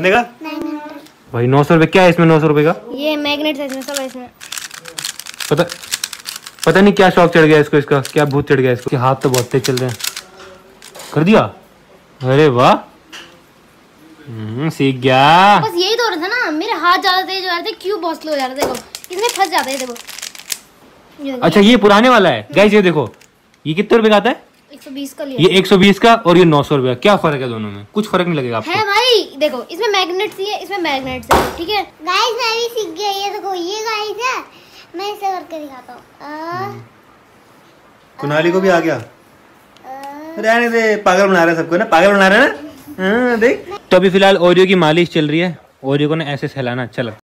देगा भाई नौ सौ रुपये क्या है इसमें नौ सौ रुपये का? ये मैग्नेट है इसमें सब इसमें। पता पता नहीं क्या शौक चढ़ गया इसको इसका क्या भूत चढ़ गया इसको। इसके हाथ तो बहुत तेज चल रहे हैं। कर दिया? अरे वाह। हम्म, सीख गया। बस यही तो हो रहा था ना मेरे हाथ ज़्यादा तेज हो रहे थे क्यों बहुत स्लो हो जा रहा था देखो। इसमें फंस जाते हैं देखो। देखो, अच्छा ये पुराने वाला है। गाइस ये देखो। ये कितने रुपए का आता है? 120 का लिया। ये 120 का और ये 900 रुपए का क्या फ़र्क है दोनों में? कुछ फ़र्क नहीं लगेगा है आपको भाई देखो इसमें मैग्नेट्स ही है इसमें मैग्नेट्स है ठीक है? गाइस मैं भी सीख गया ये देखो ये गाइस है। मैं इसे करके दिखाता हूँ। कुनाली को भी आ गया। रहने दे पागल बना रहे सबको ना? पागल बना रहे ना? हाँ, देख। तो अभी फ़िलहाल ओरियो की मालिश चल रही है। ओरियो को ना ऐसे सहलाना अच्छा लगता है।